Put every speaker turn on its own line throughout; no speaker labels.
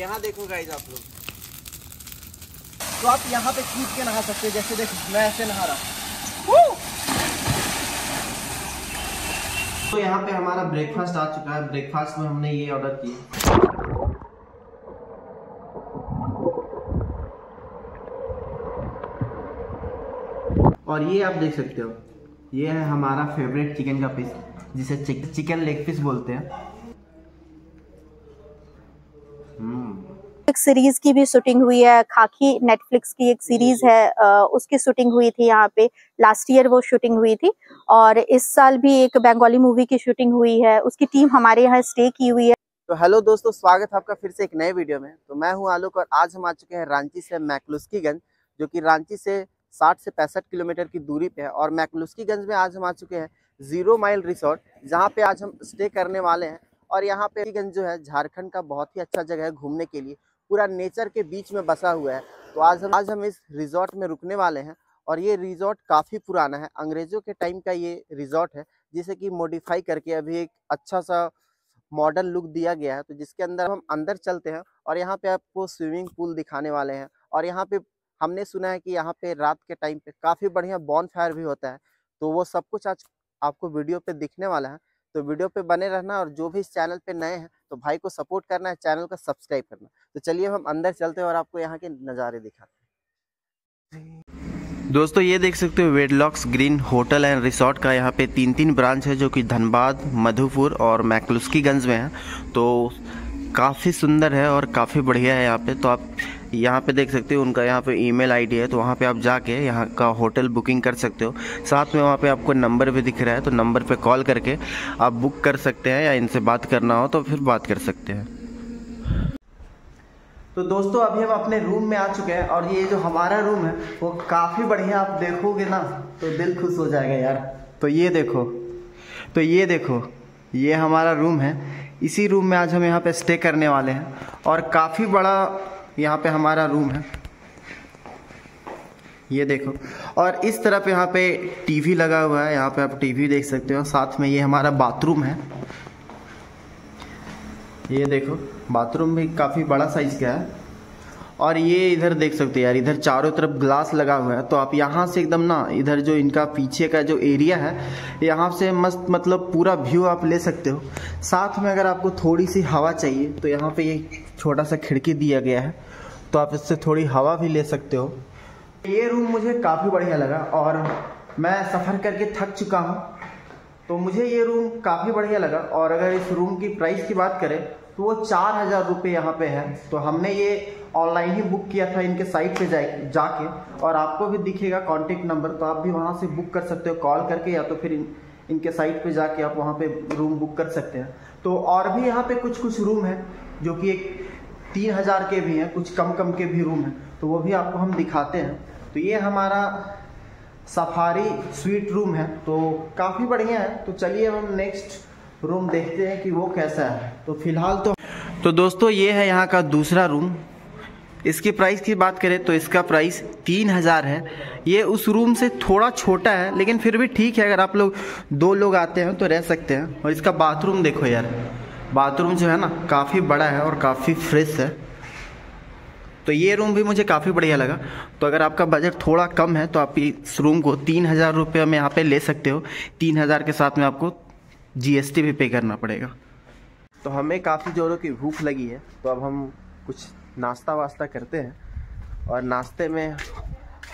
यहाँ देखो गाइज़ आप लोग।
तो आप यहाँ पे कूद के नहा सकते हैं जैसे देख मैं ऐसे नहा रहा। तो यहाँ पे हमारा ब्रेकफास्ट आ चुका है। ब्रेकफास्ट में हमने ये ऑर्डर किया और ये आप देख सकते हो। ये है हमारा फेवरेट चिकन का पीस जिसे चिक, चिकन लेग पीस बोलते हैं हम्म
एक सीरीज़ की भी शूटिंग हुई है। खाकी नेटफ्लिक्स की एक सीरीज़ है उसकी शूटिंग हुई थी यहाँ पे। लास्ट ईयर वो शूटिंग हुई थी और इस साल भी एक बंगाली मूवी की शूटिंग हुई है। उसकी टीम हमारे यहाँ स्टे की हुई है।
तो हेलो दोस्तों स्वागत है आपका फिर से एक नए वीडियो में। तो मैं हूँ आलोक और आज हम आ चुके हैं रांची से मैकलुस्कीगंज जो कि रांची से 60 से पैंसठ किलोमीटर की दूरी पे है और मैकलुस्कीगंज में आज हम आ चुके हैं ज़ीरो माइल रिसोर्ट जहाँ पे आज हम स्टे करने वाले हैं। और यहाँ पे गंज जो है झारखंड का बहुत ही अच्छा जगह है घूमने के लिए। पूरा नेचर के बीच में बसा हुआ है। तो आज हम आज हम इस रिजॉर्ट में रुकने वाले हैं और ये रिजॉर्ट काफ़ी पुराना है। अंग्रेज़ों के टाइम का ये रिजॉर्ट है, जिसे कि मॉडिफाई करके अभी एक अच्छा सा मॉडर्न लुक दिया गया है। तो जिसके अंदर हम अंदर चलते हैं और यहाँ पे आपको स्विमिंग पूल दिखाने वाले हैं और यहाँ पे हमने सुना है कि यहाँ पे रात के टाइम पे काफ़ी बढ़िया बॉन फायर भी होता है। तो वो सब कुछ आज आपको वीडियो पे दिखने वाला है। तो वीडियो पे बने रहना और जो भी इस चैनल पे नए हैं तो भाई को सपोर्ट करना है, चैनल का सब्सक्राइब करना तो चलिए हम अंदर चलते हैं और आपको यहाँ के नज़ारे दिखाते हैं। दोस्तों, ये देख सकते हो Wedlocks green hotel and resort का यहाँ पे तीन तीन ब्रांच है जो कि धनबाद, मधुपुर और मैकलुस्कीगंज में है। तो काफ़ी सुंदर है और काफ़ी बढ़िया है यहाँ पे। तो आप यहाँ पे देख सकते हो, उनका यहाँ पे ईमेल आईडी है तो वहाँ पे आप जाके यहाँ का होटल बुकिंग कर सकते हो। साथ में वहाँ पे आपको नंबर भी दिख रहा है तो नंबर पे कॉल करके आप बुक कर सकते हैं या इनसे बात करना हो तो फिर बात कर सकते हैं। तो दोस्तों, अभी हम अपने रूम में आ चुके हैं और ये जो हमारा रूम है, वो काफ़ी बढ़िया आप देखोगे ना तो दिल खुश हो जाएगा यार। तो ये देखो तो ये देखो, ये हमारा रूम है। इसी रूम में आज हम यहाँ पे स्टे करने वाले हैं और काफ़ी बड़ा यहाँ पे हमारा रूम है। ये देखो। और इस तरफ़ यहाँ पे टीवी लगा हुआ है। यहाँ पे आप टीवी देख सकते हो। साथ में ये हमारा बाथरूम है। ये देखो बाथरूम भी काफ़ी बड़ा साइज़ का है। और ये इधर देख सकते हो यार, इधर चारों तरफ़ ग्लास लगा हुआ है। तो आप यहाँ से एकदम ना, इधर जो इनका पीछे का जो एरिया है, यहाँ से मस्त मतलब पूरा व्यू आप ले सकते हो। साथ में अगर आपको थोड़ी सी हवा चाहिए तो यहाँ पे ये छोटा सा खिड़की दिया गया है। तो आप इससे थोड़ी हवा भी ले सकते हो। ये रूम मुझे काफ़ी बढ़िया लगा और मैं सफ़र करके थक चुका हूँ। तो मुझे ये रूम काफ़ी बढ़िया लगा और अगर इस रूम की प्राइस की बात करें तो वो चार हज़ार रुपये यहाँ पे है। तो हमने ये ऑनलाइन ही बुक किया था इनके साइट पे जा जाके और आपको भी दिखेगा कॉन्टेक्ट नंबर तो आप भी वहाँ से बुक कर सकते हो कॉल करके या तो फिर इन, इनके साइट पे जाके आप वहाँ पे रूम बुक कर सकते हैं। तो और भी यहाँ पे कुछ कुछ रूम है जो कि एक तीन हज़ार के भी हैं, कुछ कम कम के भी रूम हैं तो वो भी आपको हम दिखाते हैं। तो ये हमारा सफारी स्वीट रूम है तो काफ़ी बढ़िया है। तो चलिए हम नेक्स्ट रूम देखते हैं कि वो कैसा है। तो फ़िलहाल तो तो दोस्तों, ये है यहाँ का दूसरा रूम इसकी प्राइस की बात करें तो इसका प्राइस तीन हज़ार है। ये उस रूम से थोड़ा छोटा है, लेकिन फिर भी ठीक है। अगर आप लोग दो लोग आते हैं तो रह सकते हैं। और इसका बाथरूम देखो यार। बाथरूम जो है ना, काफ़ी बड़ा है और काफ़ी फ्रेश है। तो ये रूम भी मुझे काफ़ी बढ़िया लगा। तो अगर आपका बजट थोड़ा कम है तो आप इस रूम को तीन हज़ार रुपये में यहाँ पे ले सकते हो। तीन हज़ार के साथ में आपको जीएसटी भी पे करना पड़ेगा। तो हमें काफ़ी जोरों की भूख लगी है। तो अब हम कुछ नाश्ता वास्ता करते हैं। और नाश्ते में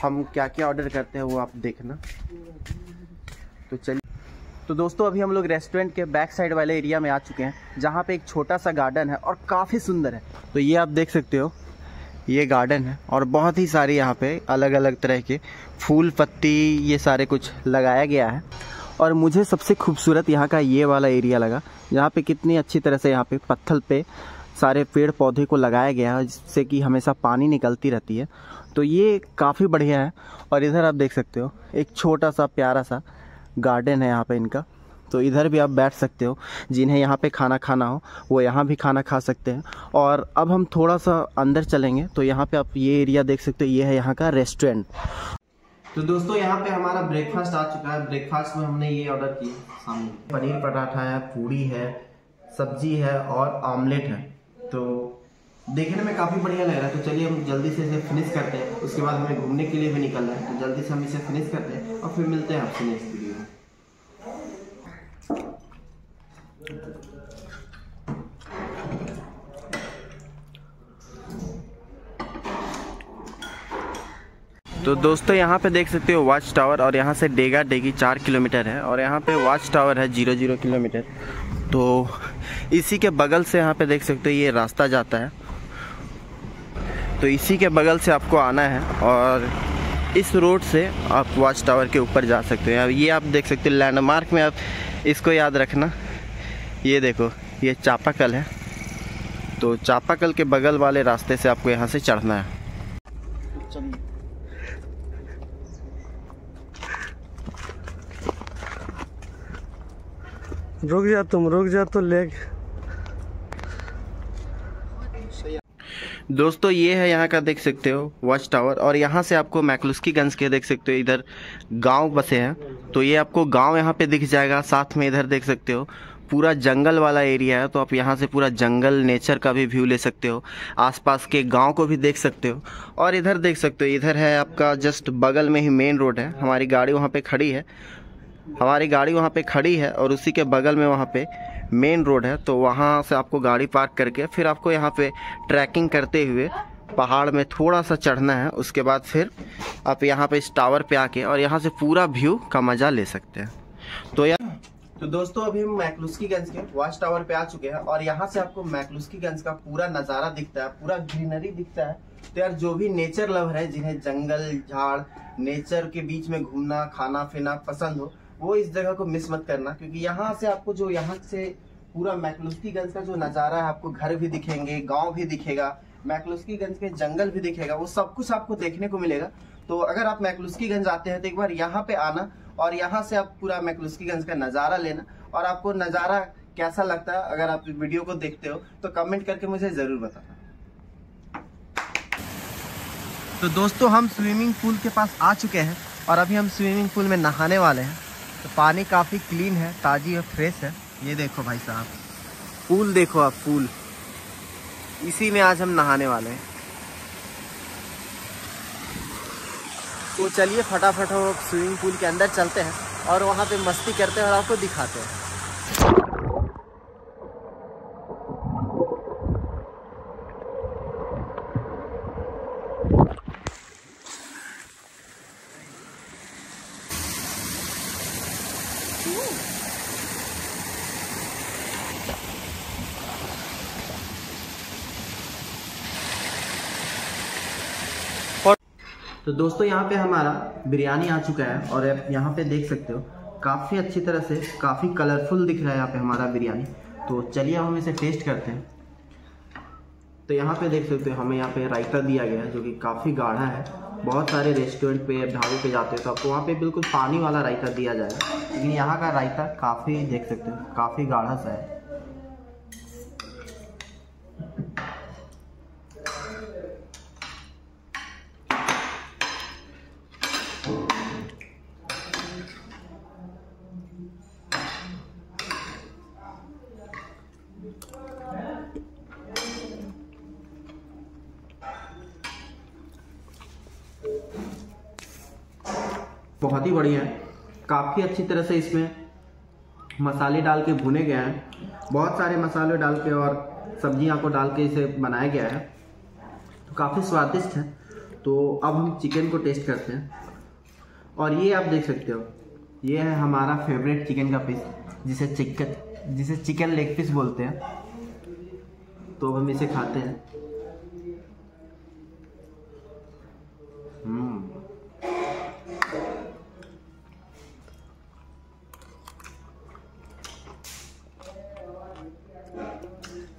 हम क्या क्या ऑर्डर करते हैं वो आप देखना। तो चलिए। तो दोस्तों, अभी हम लोग रेस्टोरेंट के बैक साइड वाले एरिया में आ चुके हैं, जहाँ पे एक छोटा सा गार्डन है और काफ़ी सुंदर है। तो ये आप देख सकते हो, ये गार्डन है और बहुत ही सारे यहाँ पे अलग अलग तरह के फूल, पत्ती, ये सारे कुछ लगाया गया है। और मुझे सबसे खूबसूरत यहाँ का ये वाला एरिया लगा यहाँ पे कितनी अच्छी तरह से यहाँ पे पत्थर पे सारे पेड़ पौधे को लगाया गया है, जिससे कि हमेशा पानी निकलती रहती है। तो ये काफ़ी बढ़िया है और इधर आप देख सकते हो, एक छोटा सा, प्यारा सा गार्डन है यहाँ पे इनका। तो इधर भी आप बैठ सकते हो, जिन्हें यहाँ पे खाना खाना हो, वो यहाँ भी खाना खा सकते हैं। और अब हम थोड़ा सा अंदर चलेंगे तो यहाँ पे आप ये एरिया देख सकते हो, ये है यहाँ का रेस्टोरेंट तो दोस्तों, यहाँ पे हमारा ब्रेकफास्ट आ चुका है। ब्रेकफास्ट में हमने ये ऑर्डर किया। सामने पनीर पराठा है, पूड़ी है, सब्ज़ी है और ऑमलेट है। तो देखने में काफ़ी बढ़िया लग रहा है। तो चलिए हम जल्दी से इसे फिनिश करते हैं। उसके बाद हमें घूमने के लिए भी निकलना है। तो जल्दी से हम इसे फिनिश करते हैं और फिर मिलते हैं आपसे नेक्स्ट वीडियो में तो दोस्तों, यहाँ पे देख सकते हो वॉच टावर और यहाँ से डेगा डेगी चार किलोमीटर है और यहाँ पे वॉच टावर है ज़ीरो ज़ीरो किलोमीटर। तो इसी के बगल से यहाँ पे देख सकते हो ये रास्ता जाता है। तो इसी के बगल से आपको आना है और इस रोड से आप वॉच टावर के ऊपर जा सकते हो। ये आप देख सकते हो लैंडमार्क में आप इसको याद रखना। ये देखो ये चापाकल है। तो चापाकल के बगल वाले रास्ते से आपको यहाँ से चढ़ना है।
रुक जा तुम रुक जा तो लेग
दोस्तों ये है यहाँ का देख सकते हो वॉच टावर और यहाँ से आपको मैकलुस्की गंज के देख सकते हो इधर गाँव बसे हैं। तो ये आपको गाँव यहाँ पे दिख जाएगा साथ में इधर देख सकते हो। पूरा जंगल वाला एरिया है तो आप यहाँ से पूरा जंगल नेचर का भी व्यू ले सकते हो। आसपास के गाँव को भी देख सकते हो। और इधर देख सकते हो, इधर है आपका जस्ट बगल में ही मेन रोड है। हमारी गाड़ी वहाँ पे खड़ी है। हमारी गाड़ी वहाँ पे खड़ी है और उसी के बगल में वहाँ पे मेन रोड है। तो वहाँ से आपको गाड़ी पार्क करके फिर आपको यहाँ पे ट्रैकिंग करते हुए पहाड़ में थोड़ा सा चढ़ना है। उसके बाद फिर आप यहाँ पे इस टावर पे आके और यहाँ से पूरा व्यू का मज़ा ले सकते हैं। तो यार तो दोस्तों, अभी हम मैकलुस्कीगंज के वॉच टावर पे आ चुके हैं और यहाँ से आपको मैकलुस्कीगंज का पूरा नज़ारा दिखता है, पूरा ग्रीनरी दिखता है। तो यार, जो भी नेचर लवर है, जिन्हें जंगल, झाड़, नेचर के बीच में घूमना, खाना पीना पसंद हो, वो इस जगह को मिस मत करना, क्योंकि यहाँ से आपको जो, यहाँ से पूरा मैकलुस्कीगंज का जो नज़ारा है, आपको घर भी दिखेंगे, गाँव भी दिखेगा मैकलुस्कीगंज के जंगल भी दिखेगा, वो सब कुछ आपको देखने को मिलेगा। तो अगर आप मैकलुस्कीगंज आते हैं तो एक बार यहाँ पे आना और यहाँ से आप पूरा मैकलुस्कीगंज का नज़ारा लेना और आपको नज़ारा कैसा लगता है अगर आप वीडियो को देखते हो तो कमेंट करके मुझे ज़रूर बताना। तो दोस्तों, हम स्विमिंग पूल के पास आ चुके हैं और अभी हम स्विमिंग पूल में नहाने वाले हैं। तो पानी काफ़ी क्लीन है, ताज़ी और फ्रेश है। ये देखो भाई साहब, पूल देखो आप, पूल। इसी में आज हम नहाने वाले हैं। तो चलिए फटाफट हम स्विमिंग पूल के अंदर चलते हैं और वहाँ पे मस्ती करते हैं और आपको दिखाते हैं। तो दोस्तों, यहाँ पे हमारा बिरयानी आ चुका है और आप यहाँ पे देख सकते हो, काफ़ी अच्छी तरह से, काफ़ी कलरफुल दिख रहा है यहाँ पे हमारा बिरयानी। तो चलिए हम इसे टेस्ट करते हैं। तो यहाँ पे देख सकते हो, हमें यहाँ पे रायता दिया गया है, जो कि काफ़ी गाढ़ा है। बहुत सारे रेस्टोरेंट पे ढाबे पे जाते हो तो आपको वहाँ पे बिल्कुल पानी वाला रायता दिया जाएगा। लेकिन यहाँ का रायता काफ़ी, देख सकते हो, काफ़ी गाढ़ा सा है। बहुत ही बढ़िया है। काफ़ी अच्छी तरह से इसमें मसाले डाल के भुने गए हैं। बहुत सारे मसाले डाल के और सब्ज़ियाँ को डाल के इसे बनाया गया है। तो काफ़ी स्वादिष्ट है। तो अब हम चिकन को टेस्ट करते हैं। और ये आप देख सकते हो, ये है हमारा फेवरेट चिकन का पीस जिसे चिकन जिसे चिकन लेग पीस बोलते हैं। तो हम इसे खाते हैं। हम्म।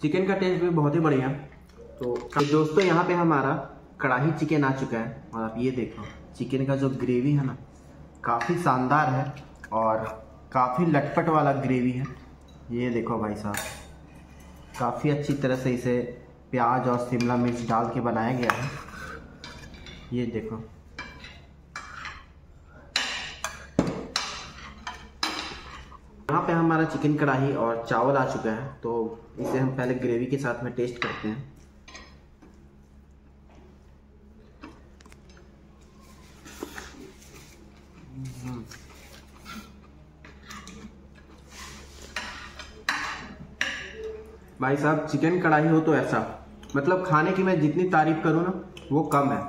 चिकन का टेस्ट भी बहुत ही बढ़िया। तो दोस्तों, यहाँ पे हमारा कढ़ाई चिकन आ चुका है और आप ये देखो चिकन का जो ग्रेवी है ना, काफ़ी शानदार है और काफ़ी लटपट वाला ग्रेवी है। ये देखो भाई साहब, काफ़ी अच्छी तरह से इसे प्याज और शिमला मिर्च डाल के बनाया गया है। ये देखो। यहाँ पे हमारा चिकन कढ़ाई और चावल आ चुका है तो इसे हम पहले ग्रेवी के साथ में टेस्ट करते हैं। भाई साहब, चिकन कढ़ाई हो तो ऐसा। मतलब खाने की मैं जितनी तारीफ़ करूँ ना, वो कम है।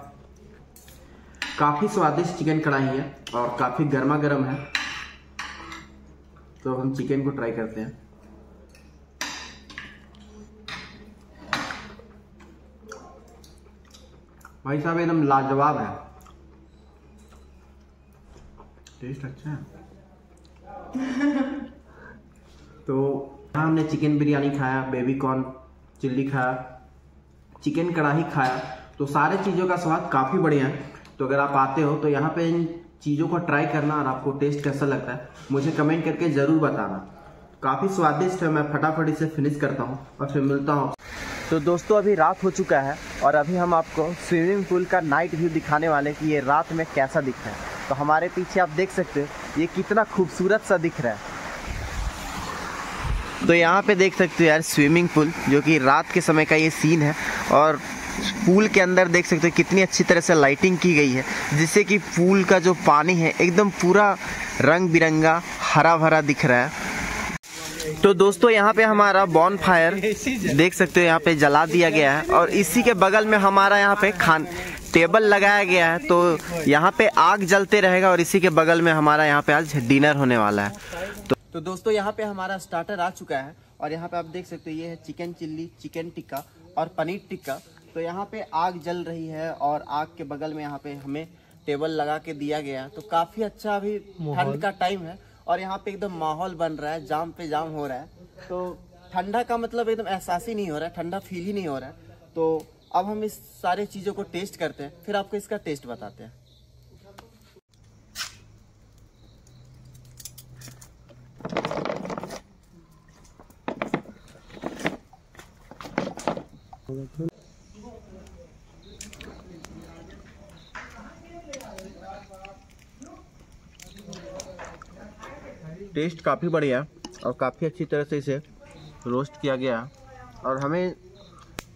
काफ़ी स्वादिष्ट चिकन कढ़ाई है और काफ़ी गर्मा गर्म है। तो हम चिकन को ट्राई करते हैं। भाई साहब एकदम लाजवाब है। टेस्ट अच्छा है। तो यहाँ हमने चिकन बिरयानी खाया बेबी कॉर्न चिल्ली खाया चिकन कढ़ाई खाया। तो सारे चीज़ों का स्वाद काफ़ी बढ़िया है। तो अगर आप आते हो तो यहाँ पे इन चीज़ों को ट्राई करना और आपको टेस्ट कैसा लगता है, मुझे कमेंट करके ज़रूर बताना। काफ़ी स्वादिष्ट है, मैं फटाफट इसे फिनिश करता हूँ और फिर मिलता हूँ तो दोस्तों, अभी रात हो चुका है और अभी हम आपको स्विमिंग पूल का नाइट व्यू दिखाने वाले कि ये रात में कैसा दिख रहा है। तो हमारे पीछे आप देख सकते हो, ये कितना खूबसूरत सा दिख रहा है। तो यहाँ पे देख सकते हो यार स्विमिंग पूल जो कि रात के समय का ये सीन है। और पूल के अंदर देख सकते हो कितनी अच्छी तरह से लाइटिंग की गई है जिससे कि पूल का जो पानी है एकदम पूरा रंग बिरंगा हरा भरा दिख रहा है। तो दोस्तों यहाँ पे हमारा बॉन फायर देख सकते हो यहाँ पे जला दिया गया है और इसी के बगल में हमारा यहाँ पे खान टेबल लगाया गया है। तो यहाँ पे आग जलते रहेगा और इसी के बगल में हमारा यहाँ पे आज डिनर होने वाला है। तो, तो दोस्तों यहाँ पे हमारा स्टार्टर आ चुका है और यहाँ पे आप देख सकते हो ये है चिकन चिल्ली चिकन टिक्का और पनीर टिक्का तो यहाँ पे आग जल रही है और आग के बगल में यहाँ पे हमें टेबल लगा के दिया गया तो काफ़ी अच्छा अभी ठंड का टाइम है और यहाँ पे एकदम माहौल बन रहा है जाम पे जाम हो रहा है। तो ठंडा का मतलब एकदम एहसास ही नहीं हो रहा है ठंडा फील ही नहीं हो रहा है। तो अब हम इस सारे चीज़ों को टेस्ट करते हैं फिर आपको इसका टेस्ट बताते हैं। टेस्ट काफ़ी बढ़िया और काफ़ी अच्छी तरह से इसे रोस्ट किया गया और हमें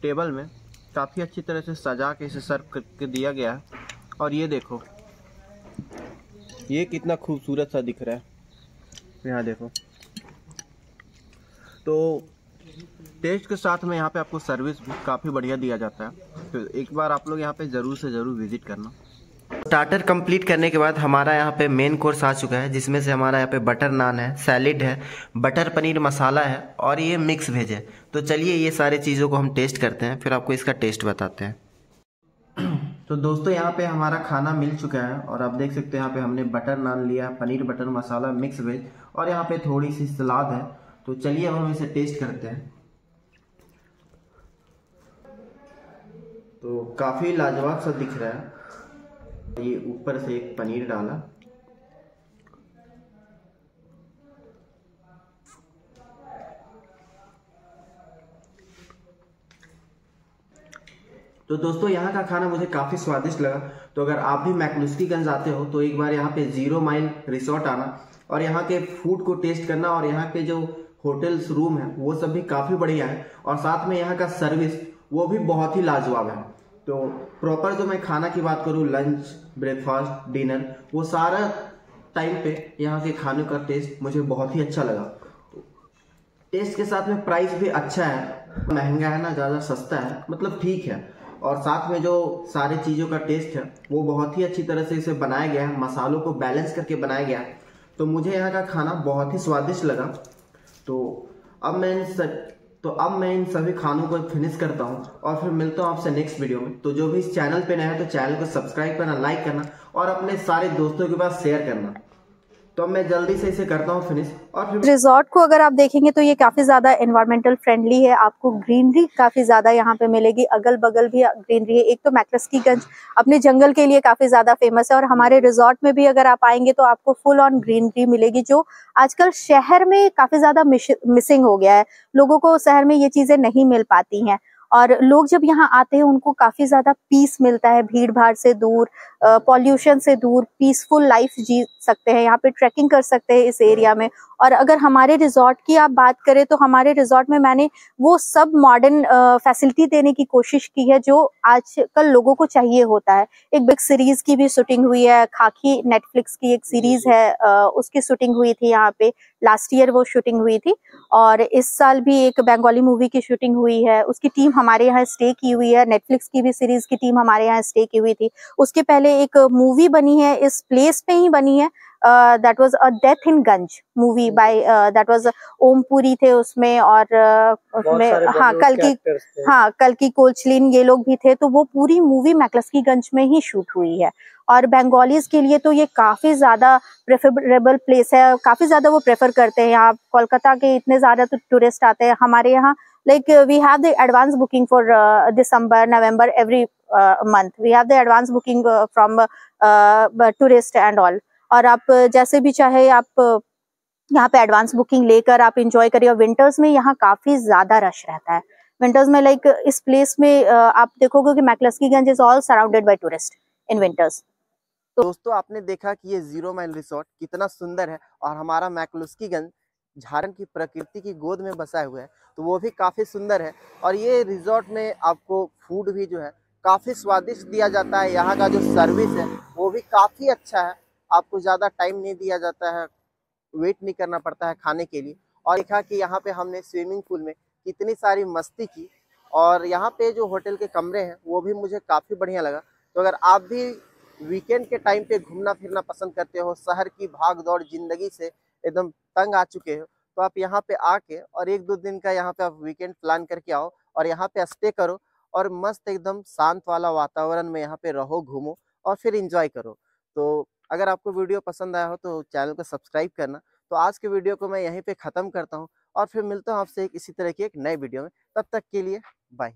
टेबल में काफ़ी अच्छी तरह से सजा के इसे सर्व करके दिया गया है। और ये देखो, ये कितना खूबसूरत सा दिख रहा है। यहाँ देखो। तो टेस्ट के साथ में यहाँ पे आपको सर्विस भी काफ़ी बढ़िया दिया जाता है। तो एक बार आप लोग यहाँ पे ज़रूर से ज़रूर विज़िट करना। स्टार्टर कंप्लीट करने के बाद हमारा यहाँ पे मेन कोर्स आ चुका है, जिसमें से हमारा यहाँ पे बटर नान है सैलिड है बटर पनीर मसाला है और ये मिक्स भेज है। तो चलिए ये सारे चीज़ों को हम टेस्ट करते हैं, फिर आपको इसका टेस्ट बताते हैं। तो दोस्तों यहाँ पे हमारा खाना मिल चुका है और आप देख सकते हैं यहाँ पे हमने बटर नान लिया, paneer butter masala mix veg और यहाँ पे थोड़ी सी सलाद है। तो चलिए हम इसे टेस्ट करते हैं। तो काफ़ी लाजवाब सा दिख रहा है। ये ऊपर से एक पनीर डाला। तो दोस्तों, यहाँ का खाना मुझे काफ़ी स्वादिष्ट लगा। तो अगर आप भी मैकलुस्कीगंज आते हो तो एक बार यहाँ पे ज़ीरो माइल रिसोर्ट आना और यहाँ के फ़ूड को टेस्ट करना और यहाँ के जो होटल्स रूम है, वो सब भी काफ़ी बढ़िया है। और साथ में यहाँ का सर्विस, वो भी बहुत ही लाजवाब है। तो प्रॉपर जो मैं खाना की बात करूँ लंच ब्रेकफास्ट डिनर वो सारा टाइम पे यहाँ के खाने का टेस्ट मुझे बहुत ही अच्छा लगा। तो टेस्ट के साथ में प्राइस भी अच्छा है, महँगा है ना, ज़्यादा सस्ता है मतलब ठीक है। और साथ में जो सारे चीज़ों का टेस्ट है, वो बहुत ही अच्छी तरह से इसे बनाया गया है, मसालों को बैलेंस करके बनाया गया है। तो मुझे यहाँ का खाना बहुत ही स्वादिष्ट लगा। तो अब मैं तो अब मैं इन सभी खानों को फिनिश करता हूँ और फिर मिलता हूँ आपसे नेक्स्ट वीडियो में। तो जो भी इस चैनल पे नया है तो चैनल को सब्सक्राइब करना लाइक करना और अपने सारे दोस्तों के पास शेयर करना। तो मैं जल्दी से इसे करता हूँ फिनिश और
रिजॉर्ट को अगर आप देखेंगे तो ये काफ़ी ज़्यादा एनवायरमेंटल फ्रेंडली है। आपको ग्रीनरी काफ़ी ज़्यादा यहाँ पे मिलेगी। अगल बगल भी ग्रीनरी है। एक तो मैक्लस्कीगंज अपने जंगल के लिए काफ़ी ज़्यादा फ़ेमस है और हमारे रिजॉर्ट में भी अगर आप आएँगे तो आपको फुल ऑन ग्रीनरी मिलेगी, जो आजकल शहर में काफ़ी ज़्यादा मिसिंग हो गया है। लोगों को शहर में ये चीज़ें नहीं मिल पाती हैं। और लोग जब यहाँ आते हैं उनको काफ़ी ज़्यादा पीस मिलता है भीड़ भाड़ से दूर पॉल्यूशन से दूर पीसफुल लाइफ जी सकते हैं यहाँ पे ट्रैकिंग कर सकते हैं इस एरिया में। और अगर हमारे रिजॉर्ट की आप बात करें तो हमारे रिजॉर्ट में मैंने वो सब मॉडर्न फैसिलिटी देने की कोशिश की है जो आजकल लोगों को चाहिए होता है। एक बिग सीरीज़ की भी शूटिंग हुई है खाकी नेटफ्लिक्स की एक सीरीज़ है उसकी शूटिंग हुई थी यहाँ पे। लास्ट ईयर वो शूटिंग हुई थी और इस साल भी एक बंगाली मूवी की शूटिंग हुई है। उसकी टीम हमारे यहाँ स्टे की हुई है। नेटफ्लिक्स की भी सीरीज़ की टीम हमारे यहाँ स्टे की हुई थी। उसके पहले एक मूवी बनी है, इस प्लेस पे ही बनी है। That was a death in Gunj movie by that was Om Puri थे उसमें और uh, उसमें हाँ कल की हाँ कल की कोचलिन ये लोग भी थे तो वो पूरी मूवी मैकलस्की गंज में ही शूट हुई है। और बंगालीज के लिए तो ये काफ़ी ज़्यादा प्रेफरेबल प्लेस है काफ़ी ज़्यादा वो प्रेफर करते हैं। यहाँ कोलकाता के इतने ज़्यादा तो टूरिस्ट आते हैं हमारे यहाँ like uh, we have the advance booking for uh, december november every uh, month. We have the advance booking uh, from uh, tourist and all. और आप जैसे भी चाहे आप यहाँ पे एडवांस बुकिंग लेकर आप इंजॉय करिए और विंटर्स में यहाँ काफ़ी ज़्यादा रश रहता है। विंटर्स में लाइक इस प्लेस में आप देखोगे कि McCluskieganj is all surrounded by tourist in winters
तो दोस्तों, आपने देखा कि ये ज़ीरो माइल रिसोर्ट कितना सुंदर है और हमारा मैकलुस्कीगंज झारखंड की प्रकृति की गोद में बसा हुआ है तो वो भी काफ़ी सुंदर है। और ये रिजॉर्ट में आपको फ़ूड भी जो है काफ़ी स्वादिष्ट दिया जाता है। यहाँ का जो सर्विस है, वो भी काफ़ी अच्छा है। आपको ज़्यादा टाइम नहीं दिया जाता है वेट नहीं करना पड़ता है खाने के लिए। और देखा कि यहाँ पे हमने स्विमिंग पूल में कितनी सारी मस्ती की और यहाँ पे जो होटल के कमरे हैं, वो भी मुझे काफ़ी बढ़िया लगा। तो अगर आप भी वीकेंड के टाइम पे घूमना फिरना पसंद करते हो, शहर की भाग दौड़ ज़िंदगी से एकदम तंग आ चुके हो तो आप यहाँ पे आके और एक दो दिन का यहाँ पे आप वीकेंड प्लान करके आओ और यहाँ पे स्टे करो और मस्त एकदम शांत वाला वातावरण में यहाँ पे रहो, घूमो और फिर इंजॉय करो। तो अगर आपको वीडियो पसंद आया हो तो चैनल को सब्सक्राइब करना। तो आज के वीडियो को मैं यहीं पे ख़त्म करता हूँ और फिर मिलता हूँ आपसे एक इसी तरह की एक नए वीडियो में। तब तक के लिए बाय।